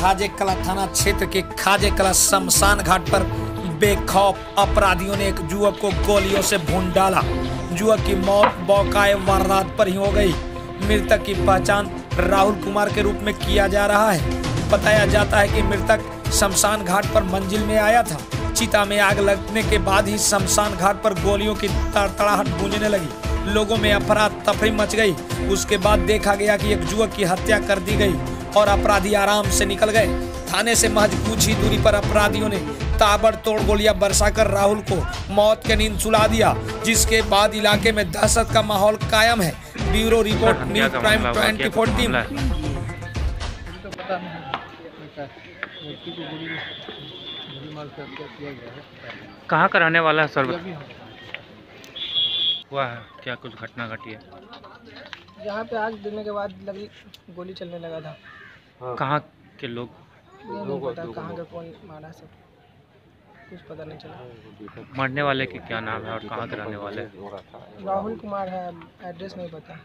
खाजे कला थाना क्षेत्र के खाजे कला शमशान घाट पर बेखौफ अपराधियों ने एक युवक को गोलियों से भून डाला। युवक की मौत बौकाए वारदात पर ही हो गई। मृतक की पहचान राहुल कुमार के रूप में किया जा रहा है। बताया जाता है कि मृतक शमशान घाट पर मंजिल में आया था। चिता में आग लगने के बाद ही शमशान घाट पर गोलियों की तड़तड़ाहट गूंजने लगी। लोगों में अफरा तफरी मच गई। उसके बाद देखा गया कि एक युवक की हत्या कर दी गई। और अपराधी आराम से निकल गए। थाने से महज कुछ ही दूरी पर अपराधियों ने ताबड़तोड़ गोलियाँ बरसाकर राहुल को मौत के नींद सुला दिया जिसके बाद इलाके में दहशत का माहौल कायम है। Bureau report news prime twenty four team है? तो है। कहाँ का रहने वाला है सर? हुआ है? क्या कुछ घटना घटी है? यहाँ पे आग देने के बाद लगी गोली चलने लगा था। कहाँ के लोग? ये नहीं पता कहाँ का। कौन मारा सब। कुछ पता नहीं चला। मरने वाले के क्या नाम है और कहाँ के रहने वाले राहुल कुमार है एड्रेस नहीं पता।